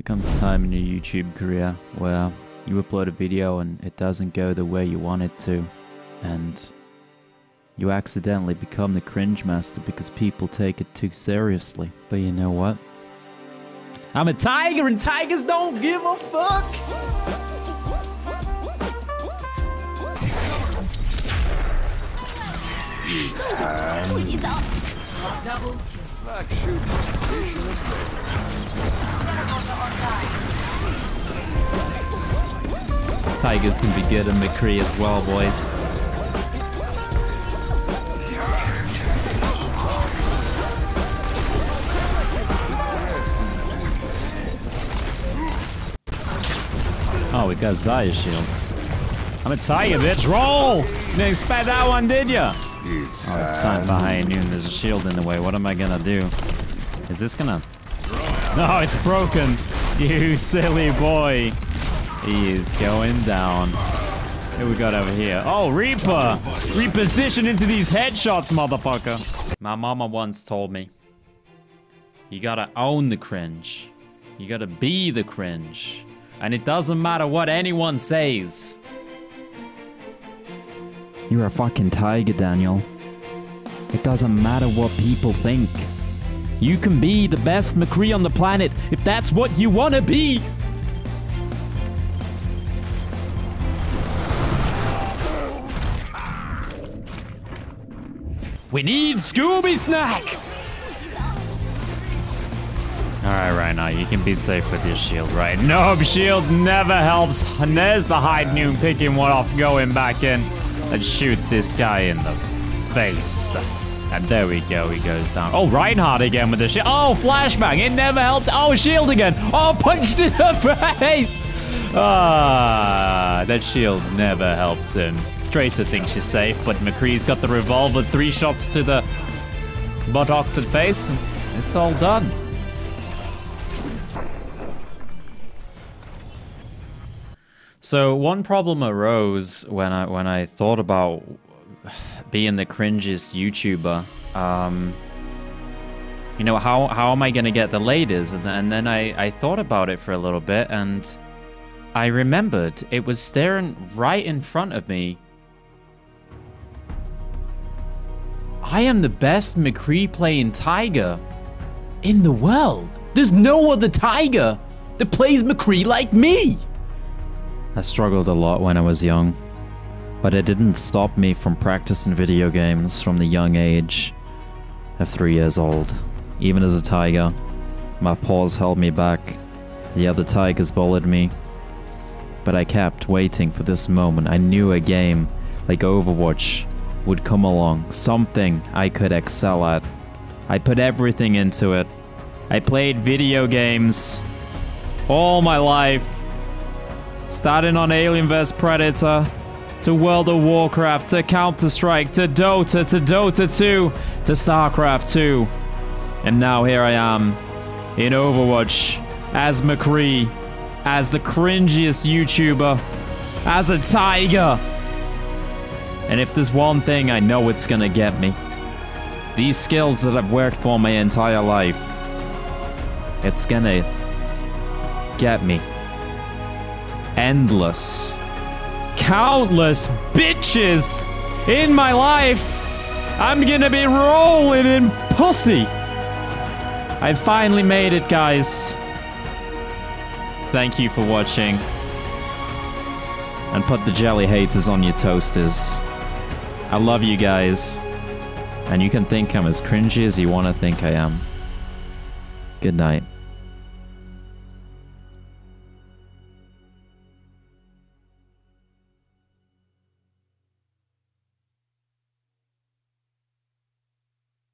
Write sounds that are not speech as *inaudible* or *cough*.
There comes a time in your YouTube career where you upload a video and it doesn't go the way you want it to, and you accidentally become the cringe master because people take it too seriously. But you know what? I'm a tiger and tigers don't give a fuck! It's time. Shooting station is Tigers can be good in McCree as well, boys. Oh, we got Zarya shields. I'm a tiger, bitch. Roll! Didn't expect that one, did ya? It's Oh, it's time for high noon. There's a shield in the way. What am I gonna do? Is this gonna... No, it's broken! *laughs* You silly boy! He is going down. Who we got over here? Oh, Reaper! Reposition into these headshots, motherfucker! My mama once told me, you gotta own the cringe. You gotta be the cringe. And it doesn't matter what anyone says. You're a fucking tiger, Daniel. It doesn't matter what people think. You can be the best McCree on the planet if that's what you want to be. We need Scooby Snack! Alright, right now, you can be safe with your shield, right? No, shield never helps. And there's the high noon picking one off, going back in. Let's shoot this guy in the face. And there we go, he goes down. Oh, Reinhardt again with the shield. Oh, flashbang, it never helps. Oh, shield again. Oh, punched in the *laughs* face. Ah, that shield never helps him. Tracer thinks she's safe, but McCree's got the revolver, three shots to the buttocks and face, and it's all done. So one problem arose when I when I thought about being the cringiest YouTuber. Um, you know how how am I gonna get the ladies? And, and then I I thought about it for a little bit, and I remembered it was staring right in front of me. I am the best McCree playing Tiger in the world. There's no other Tiger that plays McCree like me. I struggled a lot when I was young, but it didn't stop me from practicing video games from the young age of three years old. Even as a tiger, my paws held me back. The other tigers bullied me. But I kept waiting for this moment. I knew a game like Overwatch would come along, something I could excel at. I put everything into it. I played video games all my life Starting on Alien vs Predator, to World of Warcraft, to Counter-Strike, to Dota, to Dota 2, to StarCraft 2. And now here I am, in Overwatch, as McCree, as the cringiest YouTuber, as a tiger. And if there's one thing I know it's gonna get me, these skills that I've worked for my entire life, it's gonna get me endless, countless bitches in my life. I'm gonna be rolling in pussy. I finally made it, guys. Thank you for watching. And put the jelly haters on your toasters. I love you guys. And you can think I'm as cringy as you want to think I am. Good night.